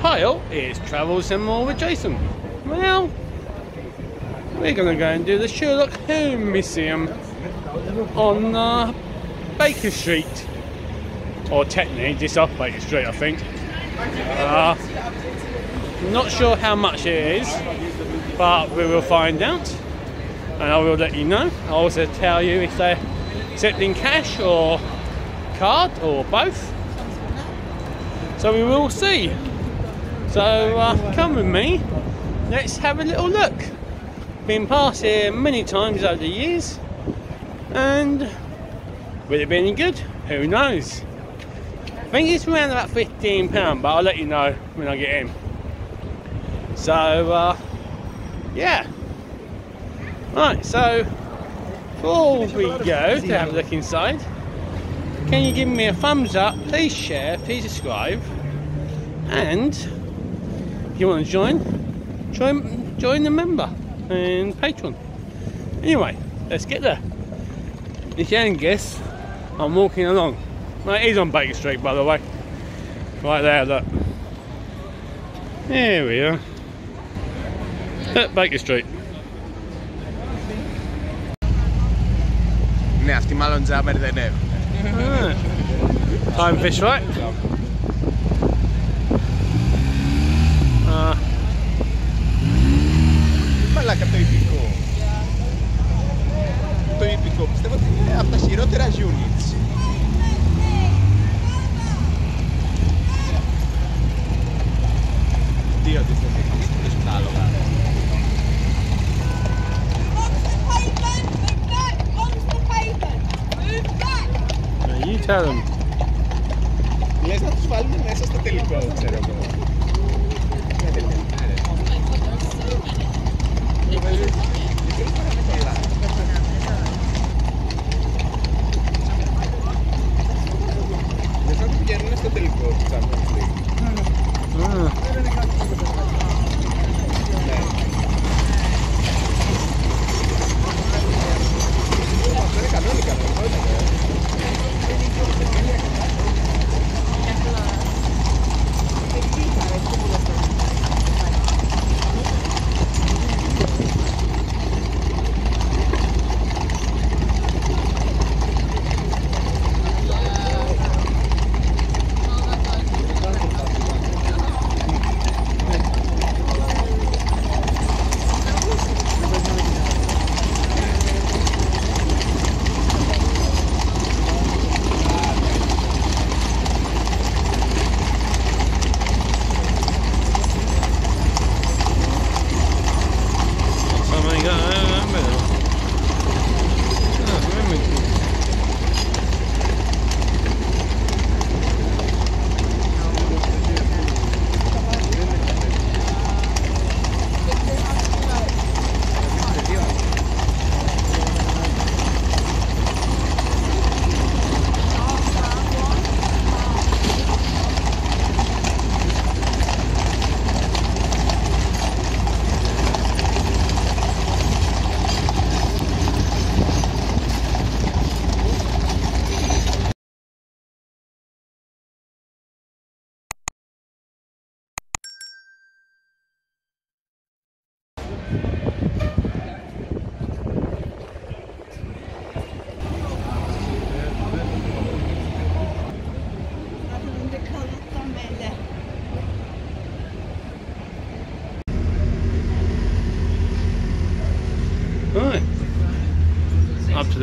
pile is Travels and More with Jason. Well, we're going to go and do the Sherlock Holmes Museum on uh, Baker Street. Or technically, just off Baker Street, I think. Uh, not sure how much it is, but we will find out. And I will let you know. I'll also tell you if they're accepting cash or card or both. So we will see. So uh, come with me. Let's have a little look. Been past here many times over the years, and will it be any good? Who knows? I think it's around about fifteen pound, but I'll let you know when I get in. So uh, yeah. Right. So before we go to have a look inside, can you give me a thumbs up? Please share. Please subscribe. And you want to join, join, join the member and Patreon. Anyway, let's get there. If you can I'm walking along. Right, he's on Baker Street, by the way. Right there, look. There we are. At Baker Street. Ναι, αυτή μάλλον τζάμπερ δεν είναι. Time fish, right? μαλάκα το υπηκό. Το υπηκό πιστεύω ότι είναι από τα χειρότερα units. Δύο τι θα δείχνεις, τα άλογα. Να γη. Λες να τους βάλουμε μέσα στο τελικό, ξέρω εγώ. Λες να τους πηγαίνουν στο τελικό του Champions League.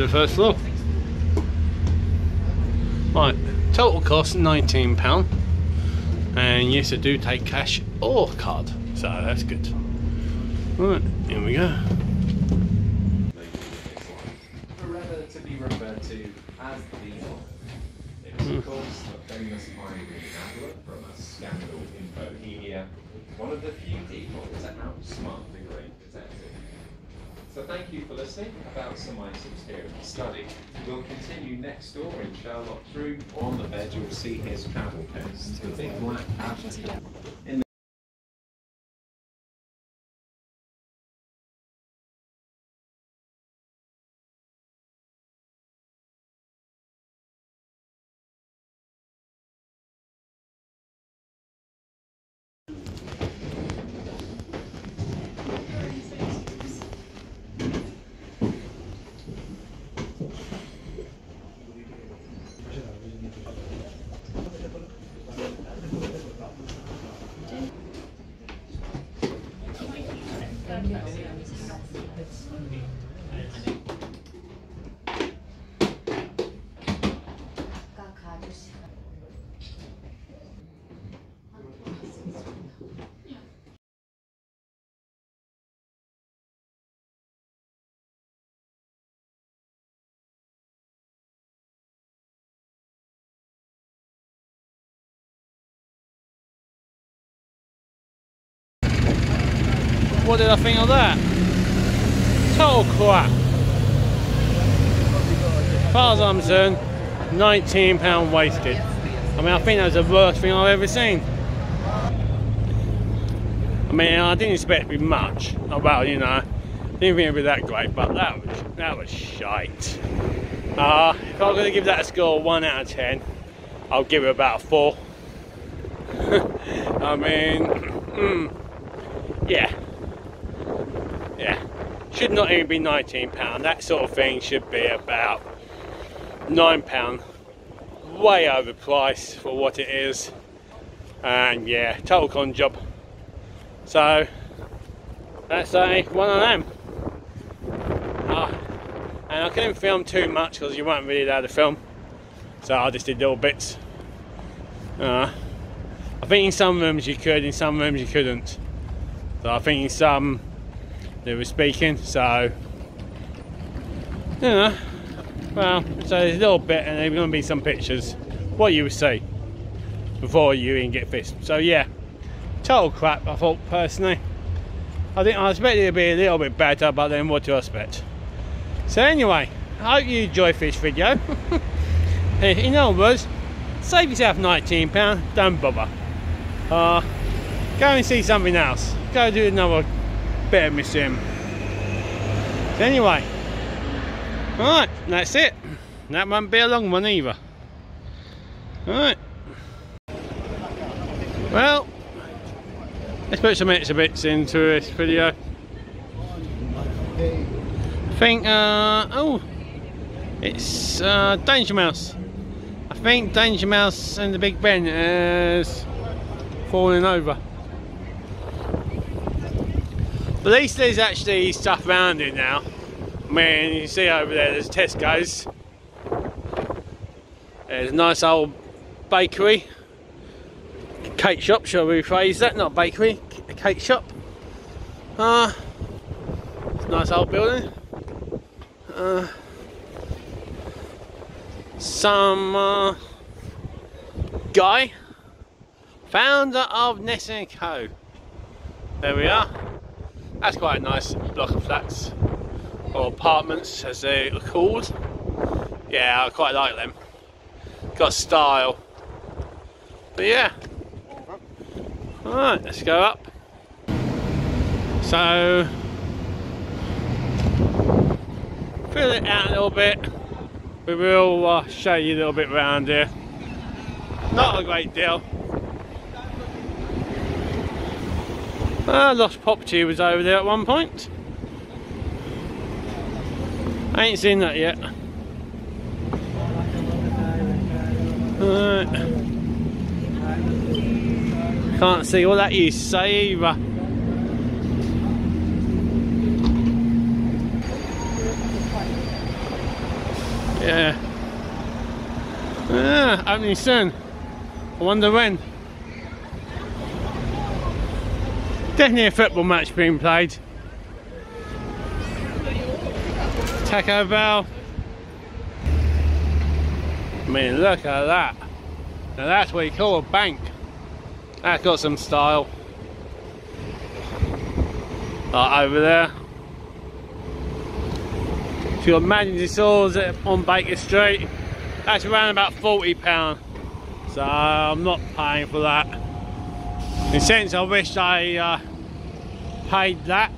First floor. Right. Total cost £19. And yes, I do take cash or card. So that's good. Right, here we go. of course, famous scandal in Bohemia, one of the few people to outsmart the great. So thank you for listening about some items here in the study. We'll continue next door in Sherlock's room. On the bed you'll see his travel pens, the big black. What did I think of that? Total crap. As far as I'm concerned, £19 wasted. I mean, I think that was the worst thing I've ever seen. I mean, I didn't expect to be much. Oh, Well, you know, didn't think it'd be that great, but that was that was shite. Uh, if I was going to give that a score one out of ten, I'll give it about a four. I mean, mm, yeah, yeah, should not even be nineteen pound. That sort of thing should be about nine pound. Way overpriced for what it is, and yeah, total con job. So that's a one of them. Ah, and I couldn't film too much because you weren't really allowed to film, so I just did little bits. Uh, I think in some rooms you could, in some rooms you couldn't. So I think in some they were speaking, so you know. Well, so there's a little bit, and there's going to be some pictures. What you would see before you even get this. So yeah, total crap. I thought personally. I think I expected it to be a little bit better, but then what do I expect? So anyway, I hope you enjoy this video. in other words, save yourself £19, don't bother. Uh, go and see something else. Go do another bit miss him. So anyway, alright, that's it. That won't be a long one either. Alright. Well, let's put some extra bits into this video. I think, uh, oh, it's uh, Danger Mouse. I think Danger Mouse and the Big Ben is falling over. But at least there's actually stuff around it now. I mean, you see over there, there's Tesco's. There's a nice old bakery. Cake shop, shall we phrase that? Not bakery, a cake shop. Uh, it's a nice old building. Uh, some uh, guy, founder of Ness & Co. There we are. That's quite a nice block of flats or apartments as they are called. Yeah, I quite like them. Got style. But yeah. Alright, let's go up. So fill it out a little bit. We will uh, show you a little bit around here. Not a great deal. Uh, Lost tube was over there at one point. I ain't seen that yet. Can't see what that is say either. Yeah. Yeah, opening soon. I wonder when. Definitely a football match being played. Taco Bell. I mean, look at that. Now that's what you call a bank. That's got some style. Like over there. If got Majesty Stores on Baker Street. That's around about £40. So I'm not paying for that. In a sense, I wish I uh, paid that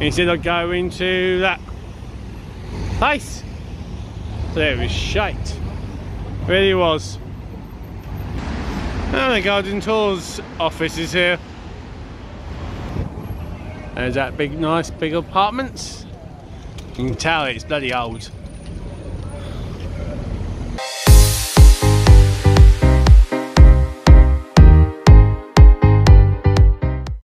instead of going to that place. There was shite. Really was. And the Golden Tours office is here. There's that big, nice, big apartments. You can tell it's bloody old.